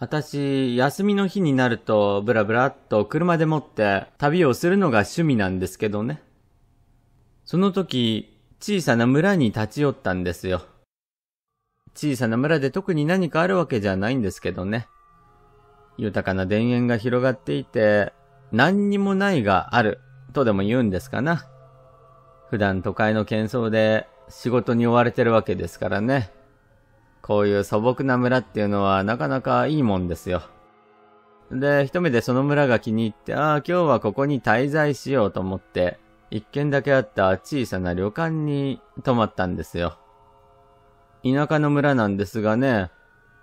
私、休みの日になると、ブラブラっと車でもって旅をするのが趣味なんですけどね。その時、小さな村に立ち寄ったんですよ。小さな村で特に何かあるわけじゃないんですけどね。豊かな田園が広がっていて、何にもないがある、とでも言うんですかな。普段都会の喧騒で仕事に追われてるわけですからね。こういう素朴な村っていうのはなかなかいいもんですよ。で、一目でその村が気に入って、ああ、今日はここに滞在しようと思って、一軒だけあった小さな旅館に泊まったんですよ。田舎の村なんですがね、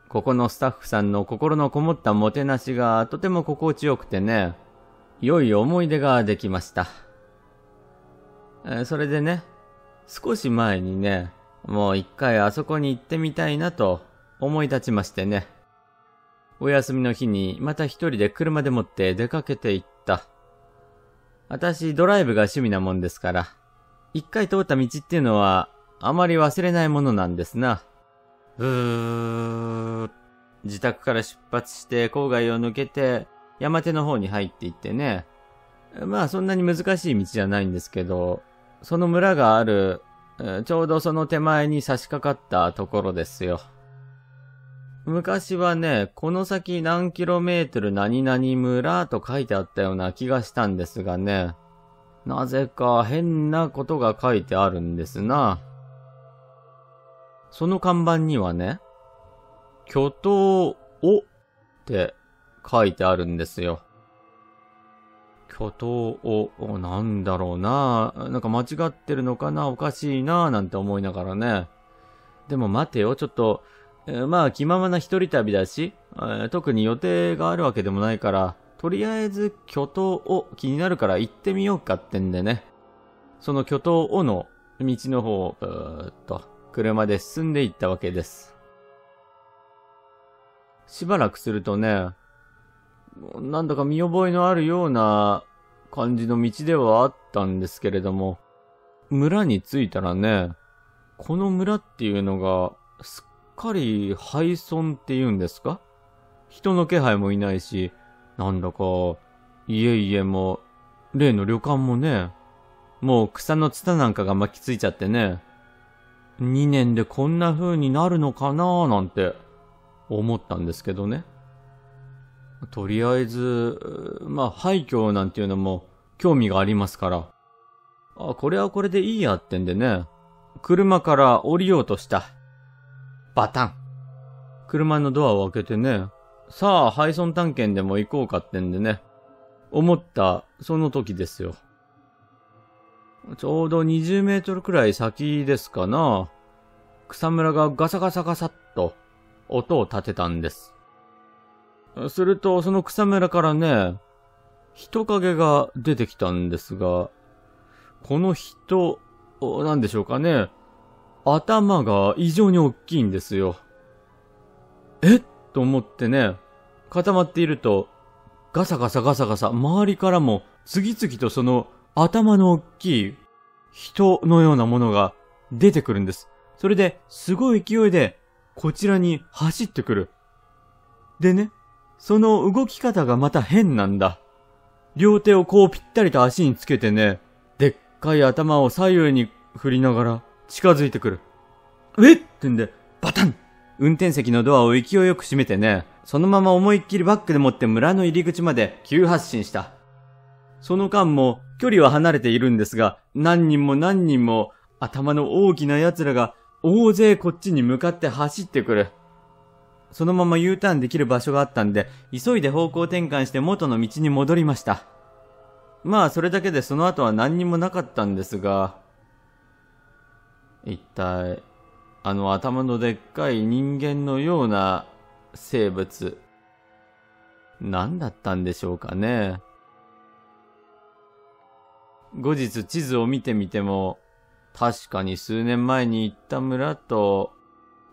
ここのスタッフさんの心のこもったもてなしがとても心地よくてね、良い思い出ができました。えそれでね、少し前にね、もう一回あそこに行ってみたいなと思い立ちましてね。お休みの日にまた一人で車でもって出かけて行った。私ドライブが趣味なもんですから、一回通った道っていうのはあまり忘れないものなんですな。うー、自宅から出発して郊外を抜けて山手の方に入っていってね。まあそんなに難しい道じゃないんですけど、その村がある、ちょうどその手前に差し掛かったところですよ。昔はね、この先何キロメートル何々村と書いてあったような気がしたんですがね。なぜか変なことが書いてあるんですな。その看板にはね、巨頭をって書いてあるんですよ。巨頭を、なんだろうななんか間違ってるのかな？おかしいななんて思いながらね。でも待てよ、ちょっと、えー、まあ気ままな一人旅だし、えー、特に予定があるわけでもないから、とりあえず巨頭を気になるから行ってみようかってんでね。その巨頭をの道の方を、うーっと、車で進んでいったわけです。しばらくするとね、なんだか見覚えのあるような感じの道ではあったんですけれども、村に着いたらね、この村っていうのが、すっかり廃村って言うんですか？人の気配もいないし、なんだか、家々も、例の旅館もね、もう草のツタなんかが巻きついちゃってね、2年でこんな風になるのかなーなんて思ったんですけどね。とりあえず、まあ廃墟なんていうのも興味がありますから、あ、これはこれでいいやってんでね、車から降りようとした。バタン。車のドアを開けてね、さあ、廃村探検でも行こうかってんでね、思ったその時ですよ。ちょうど20メートルくらい先ですかな。草むらがガサガサガサっと音を立てたんです。すると、その草むらからね、人影が出てきたんですが、この人、なんでしょうかね。頭が異常に大きいんですよ。え？と思ってね、固まっていると、ガサガサガサガサ、周りからも次々とその頭の大きい人のようなものが出てくるんです。それで、すごい勢いで、こちらに走ってくる。でね、その動き方がまた変なんだ。両手をこうぴったりと足につけてね、でっかい頭を左右に振りながら近づいてくる。えってんで、バタン運転席のドアを勢いよく閉めてね、そのまま思いっきりバックで持って村の入り口まで急発進した。その間も距離は離れているんですが、何人も何人も頭の大きな奴らが大勢こっちに向かって走ってくる。そのまま U ターンできる場所があったんで、急いで方向転換して元の道に戻りました。まあ、それだけでその後は何にもなかったんですが、一体、あの頭のでっかい人間のような生物、何だったんでしょうかね。後日地図を見てみても、確かに数年前に行った村と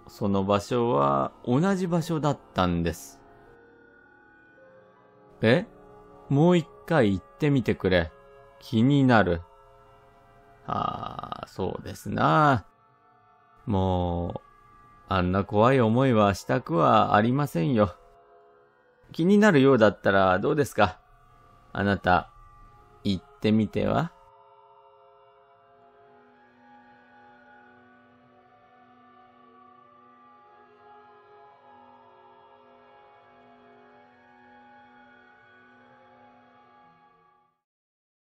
その場所は同じ場所だったんです。え？もう一回行ってみてくれ。気になる。ああ、そうですな。もう、あんな怖い思いはしたくはありませんよ。気になるようだったらどうですか？あなた、行ってみては？